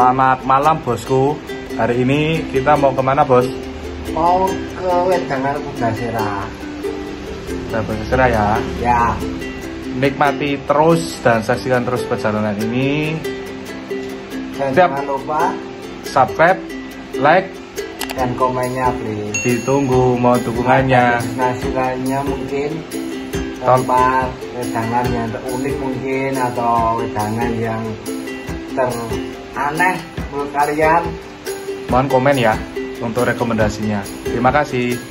Selamat malam bosku. Hari ini kita mau ke mana bos? mau ke wedangan Pugasera Kita ya. ya Nikmati terus dan saksikan terus perjalanan ini. dan Siap. jangan lupa Subscribe, like, dan komennya please ditunggu mau dukungannya. destinasi lainnya mungkin tempat wedangan yang unik mungkin atau wedangan yang teraneh menurut kalian Mohon komen ya untuk rekomendasinya. Terima kasih.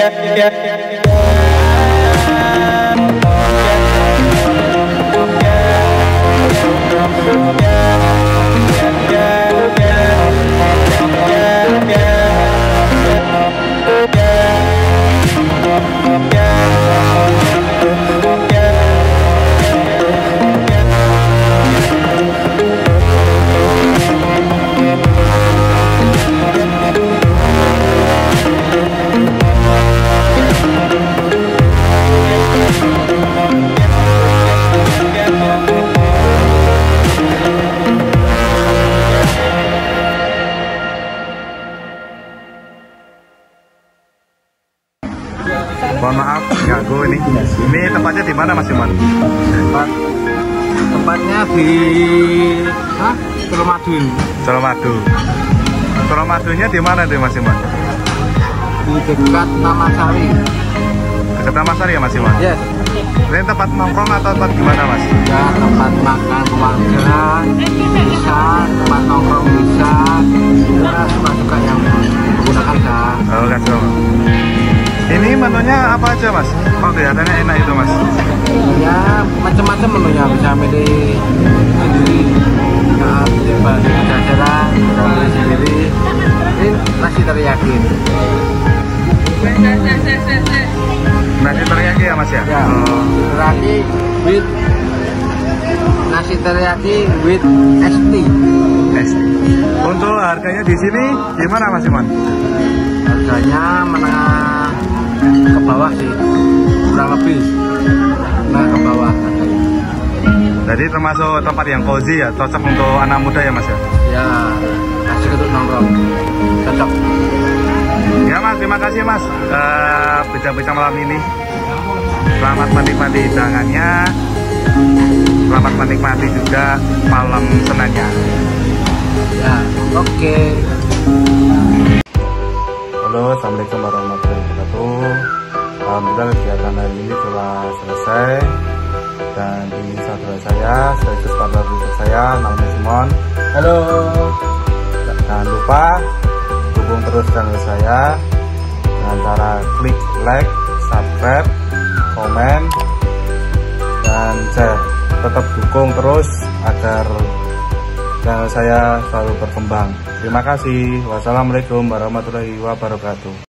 Mohon Ini tempatnya di mana Mas Iman? tempat tempatnya di Hah? Colomadu Colomadu. Colomadunya di mana tuh Mas Iman? di dekat Taman Sari Dekat Taman Sari ya Mas Iman? yes Ini tempat nongkrong atau tempat gimana Mas? ya tempat makan keluarga bisa tempat nongkrong bisa kita suka-suka yang menggunakan dah Oh, kasih menunya apa aja Mas? Oh kelihatannya enak itu Mas. ya macam-macam menunya bisa milih sendiri nah, bisa jajaran milih sendiri ini nasi teriyaki Nasi teriyaki ya Mas ya? ya Oh, teriyaki with nasi teriyaki with ST es. Untuk harganya di sini gimana Mas Iman? harganya menengah ke bawah sih kurang lebih menengah ke bawah. Jadi termasuk tempat yang cozy ya, cocok untuk anak muda ya Mas ya? ya kasih untuk nongkrong cocok Ya Mas, terima kasih Mas eh, bincang-bincang malam ini. Selamat menikmati hidangannya. Selamat menikmati juga malam senangnya. ya oke Halo, Assalamualaikum warahmatullahi wabarakatuh. Alhamdulillah kegiatan hari ini telah selesai dan ini saudara saya, sekaligus partner bisnis saya, namanya Simon. halo Jangan lupa dukung terus channel saya dengan cara klik like, subscribe, komen, dan share. Tetap dukung terus agar channel saya selalu berkembang. Terima kasih. Wassalamualaikum warahmatullahi wabarakatuh.